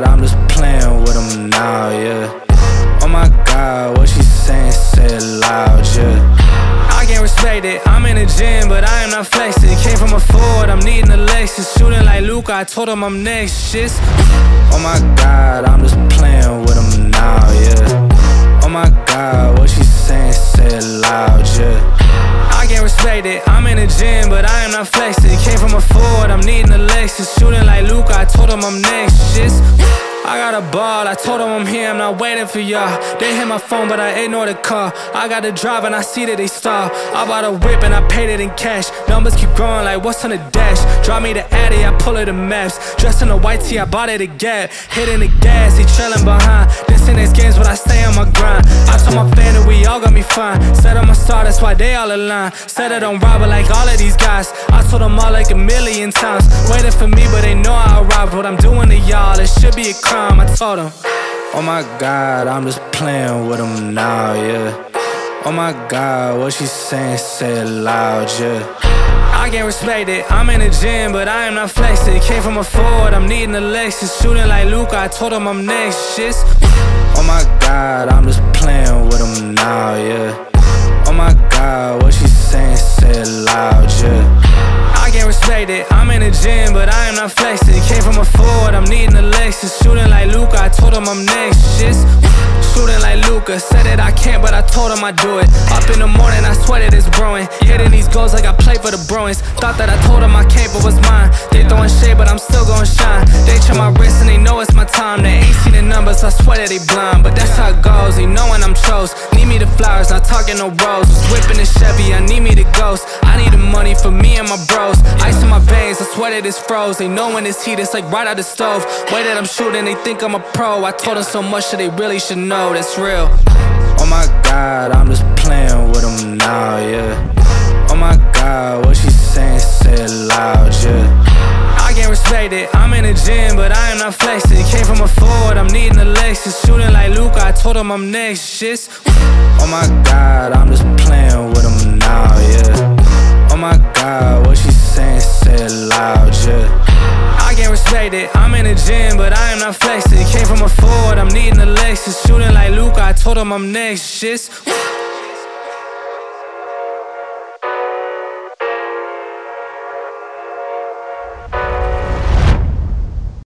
god, I'm just playing with him now, yeah. Oh my god, what she saying, say it loud, yeah. I can't respect it, I'm in the gym, but I am not flexing. Came from a Ford, I'm needing a Lexus. Shooting like Luke, I told him I'm next, shit. Oh my god, I'm just playing with him now, yeah. Oh my god, what she saying, say it loud, yeah. I can't respect it. I'm in the gym, but I am not flexing. Came from a Ford, I'm needing a Lexus. Shooting like Luke, I told him I'm next. Got a ball, I told them I'm here, I'm not waiting for y'all. They hit my phone, but I ignore the call. I got the drive and I see that they stall. I bought a whip and I paid it in cash. Numbers keep growing like what's on the dash. Drive me to Addy, I pull it the maps. Dressed in a white tee, I bought it a gap. Hitting the gas, he trailing behind. This in his games, but I stay on my grind. I told my that we all got me fine. Said I'm a star, that's why they all align. Said I don't rob it like all of these guys. I told them all like a million times. Waiting for me, but they know I arrived. What I'm doing to y'all, it should be a crime. I told him, Oh my god, I'm just playing with him now, yeah. Oh my god, what she saying, say it loud, yeah. I can't respect it, I'm in the gym, but I am not flexing. Came from a Ford, I'm needing a Lexus. Shooting like Luca, I told him I'm next, shit. Oh my it, I'm in the gym, but I am not flexing. Came from a Ford, I'm needing a Lexus. Shooting like Luca, I told him I'm next. Shit. Shooting like Luca. said that I can't, but I told him I do it. Up in the morning, I sweat it, it is brewing. Hitting these goals like I play for the Bruins. Thought that I told them I can't, but was mine. They throwing shade, but I'm still gonna shine. They check my wrist and they know it's my time. They ain't seen the numbers, I swear that they blind. But that's how it goes, they know when I'm chose. Need me the flowers, not talking no roses. Whipping the Chevy, I need me the ghost. I need the money for me and my bros. Ice in my veins, I swear that it's froze. They know when it's heat, it's like right out the stove. Way that I'm shooting, they think I'm a pro. I told them so much that they really should know that's real. Oh my god, I'm just playing with them now, yeah. Oh my god, what she saying, say it loud, yeah. I can't respect it, I'm in the gym, but I am not flexing. Came from a Ford, I'm needing a Lexus. Shooting like Luke, I told him I'm next, shit. Oh my god, I'm just playing with them now, I'm in the gym, but I am not flexing. Came from a Ford, I'm needing a Lexus. Shooting like Luke, I told him I'm next, shit.